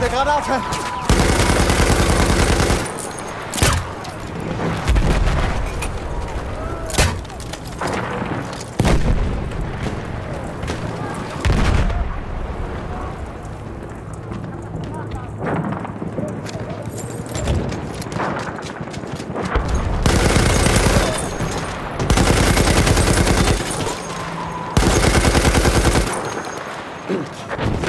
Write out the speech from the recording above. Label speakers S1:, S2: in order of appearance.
S1: Der Granate! Thank